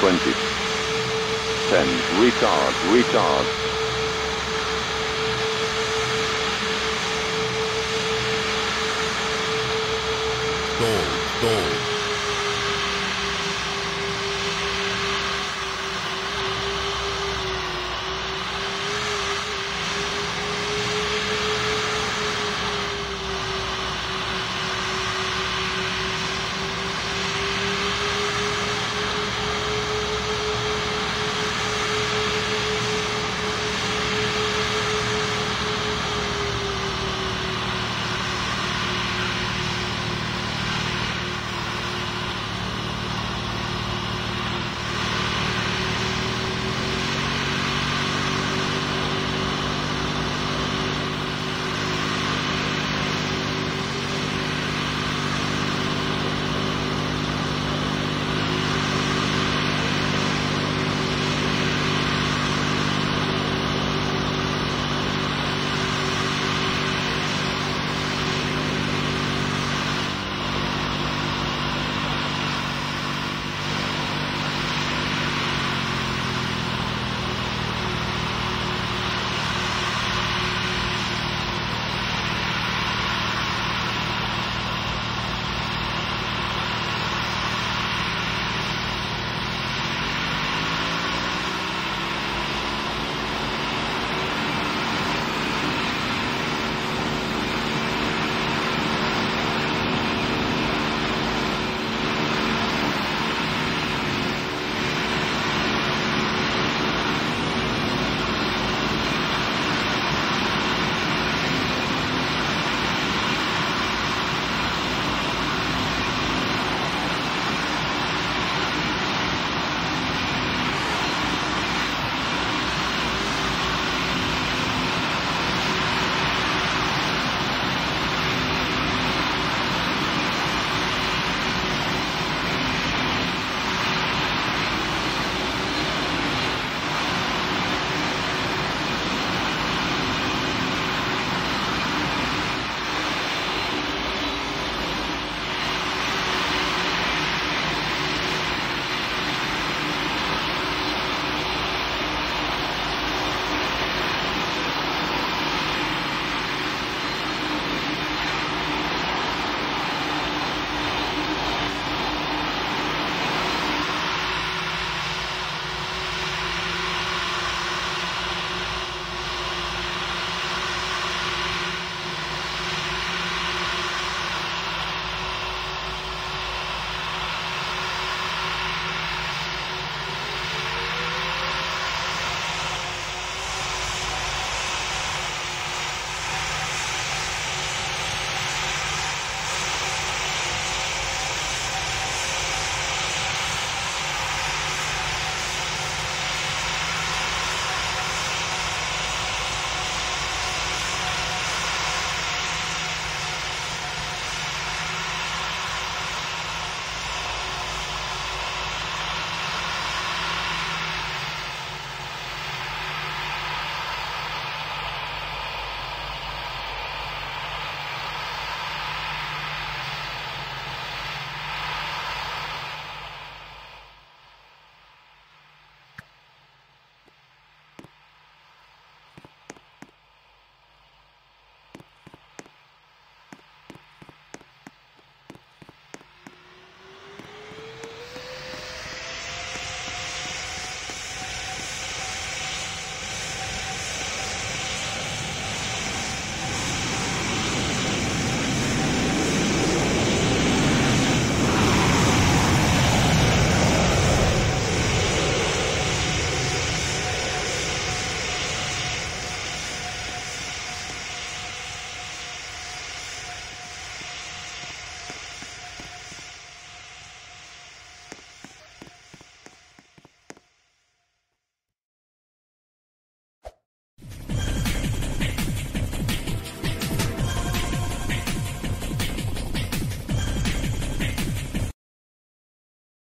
20. 10. Retard, retard. Gold, gold.